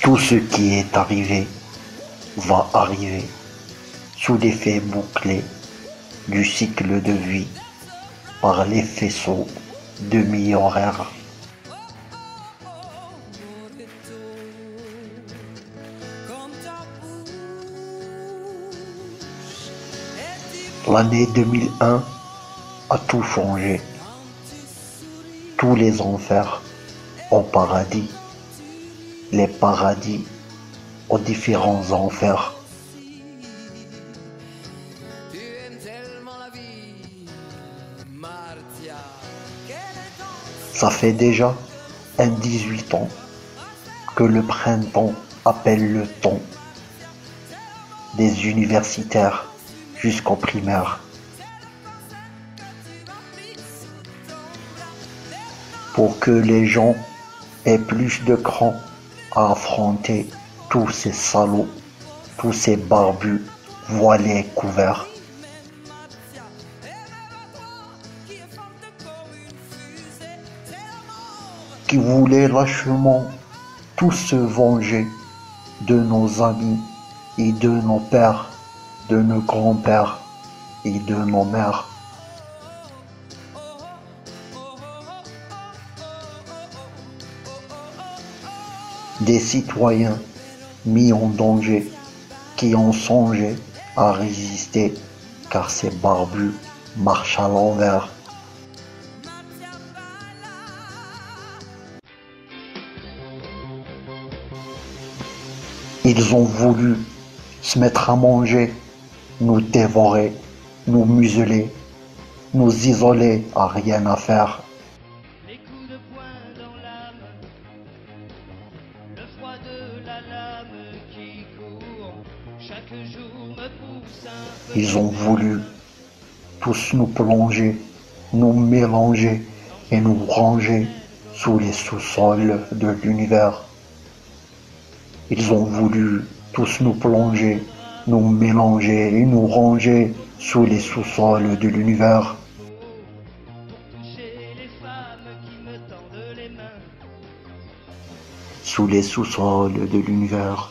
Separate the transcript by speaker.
Speaker 1: Tout ce qui est arrivé va arriver sous l'effet bouclé du cycle de vie par les faisceaux demi-horaires. L'année 2001 a tout changé. Tous les enfers au paradis, les paradis aux différents enfers. Ça fait déjà un 18 ans que le printemps appelle le temps des universitaires jusqu'en primaire. Pour que les gens aient plus de cran à affronter tous ces salauds, tous ces barbus voilés couverts. qui voulaient lâchement tous se venger de nos amis et de nos pères de nos grands-pères et de nos mères. Des citoyens mis en danger qui ont songé à résister car ces barbus marchent à l'envers. Ils ont voulu se mettre à manger nous dévorer, nous museler, nous isoler à rien à faire. Ils ont voulu tous nous plonger, nous mélanger et nous ranger sous les sous-sols de l'univers. Ils ont voulu tous nous plonger, nous mélanger et nous ranger sous les sous-sols de l'univers. Sous les sous-sols de l'univers.